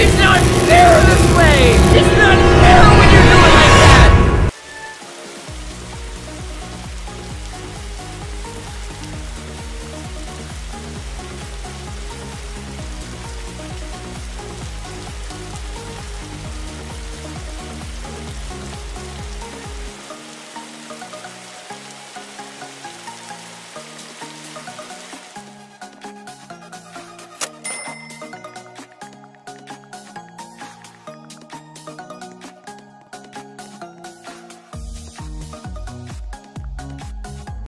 It's not fair this way! It's not fair!